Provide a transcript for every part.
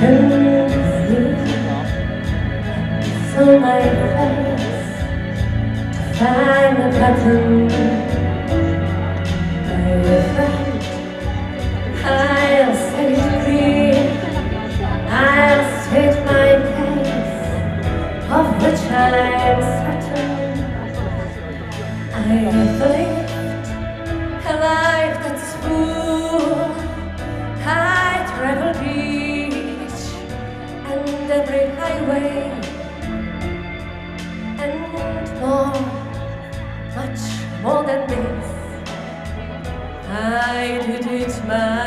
So my face to find the button. Highway and more, much more than this. I did it my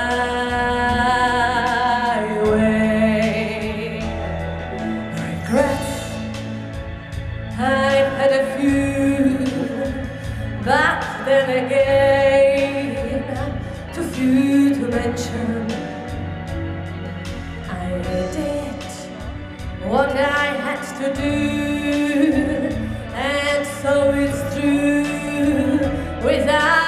what I had to do, and so it's true without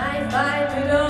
I find it all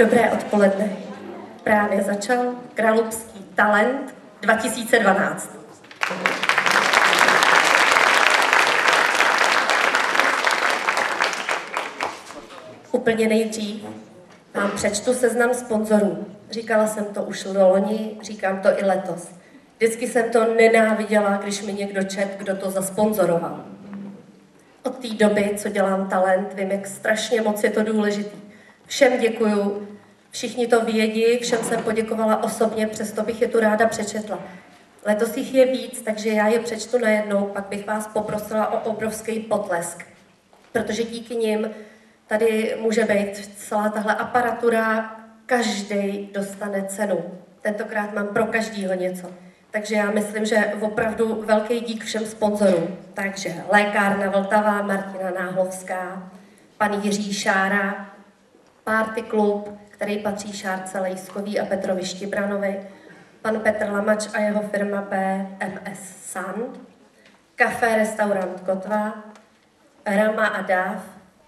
Dobré odpoledne. Právě začal Kralupský talent 2012. Úplně nejdřív vám přečtu seznam sponzorů. Říkala jsem to už loni, říkám to i letos. Vždycky jsem to nenáviděla, když mi někdo čet, kdo to zasponzoroval. Od té doby, co dělám talent, vím, jak strašně moc je to důležitý. Všem děkuju, všichni to vědí, všem jsem poděkovala osobně, přesto bych je tu ráda přečetla. Letos jich je víc, takže já je přečtu najednou, pak bych vás poprosila o obrovský potlesk, protože díky nim tady může být celá tahle aparatura, každý dostane cenu. Tentokrát mám pro každýho něco. Takže já myslím, že opravdu velký dík všem sponzorům. Takže Lékárna Vltava, Martina Náhlovská, pan Jiří Šára, Party klub, který patří Šárce Lejskový a Petrovi Štibranovi, pan Petr Lamač a jeho firma BMS Sand, Café restaurant Kotva, Rama a Dav,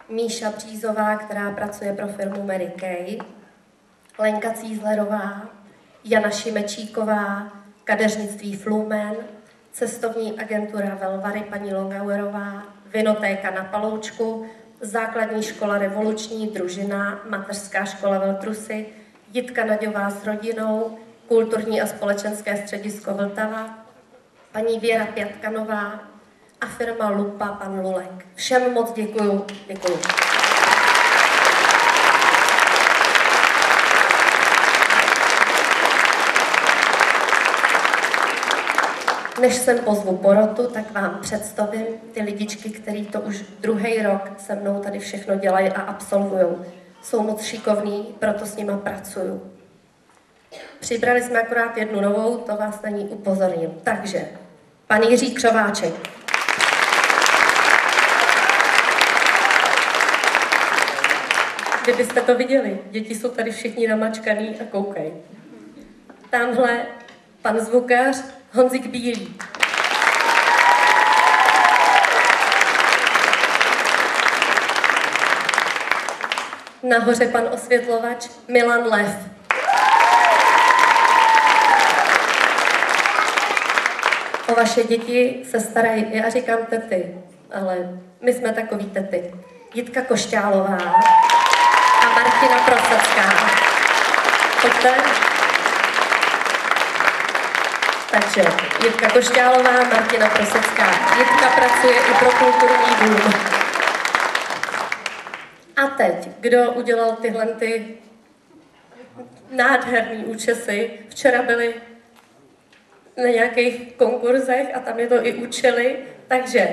Míša Břízová, která pracuje pro firmu Mary Kay, Lenka Cízlerová, Jana Šimečíková, kadeřnictví Flumen, cestovní agentura Velvary paní Longauerová, Vinotéka na Paloučku, základní škola Revoluční družina, mateřská škola Veltrusy, Jitka Naďová s rodinou, kulturní a společenské středisko Vltava, paní Věra Pětkanová a firma Lupa pan Lulek. Všem moc děkuju. Děkuju. Než sem pozvu porotu, tak vám představím ty lidičky, který to už druhý rok se mnou tady všechno dělají a absolvují. Jsou moc šikovní, proto s nima pracuju. Přibrali jsme akorát jednu novou, to vás na ní upozorním. Takže, pan Jiří Křováček. Kdybyste to viděli, děti jsou tady všichni namačkaný a koukají. Tamhle pan zvukař Honzik Bílý. Nahoře pan osvětlovač Milan Lev. O vaše děti se starají, já říkám tety, ale my jsme takový tety. Jitka Košťálová a Martina Prosecká. Pojďte. Takže Jitka Košťálová, Martina Prosecká. Jitka pracuje i pro kulturní dům. A teď, kdo udělal tyhle ty nádherný účesy? Včera byli na nějakých konkurzech a tam je to i učili. Takže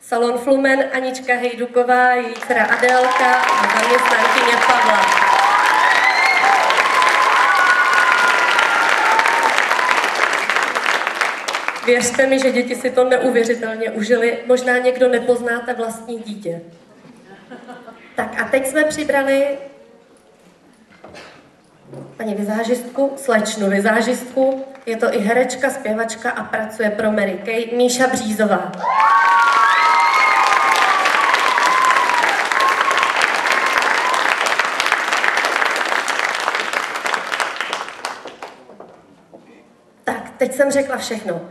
Salon Flumen, Anička Hejduková, její dcera Adélka a zaměstnankyně Pavla. Věřte mi, že děti si to neuvěřitelně užili. Možná někdo nepoznáte vlastní dítě. Tak a teď jsme přibrali paní vizážistku, slečnu vizážistku. Je to i herečka, zpěvačka a pracuje pro Mary Kay, Míša Břízová. Tak, teď jsem řekla všechno.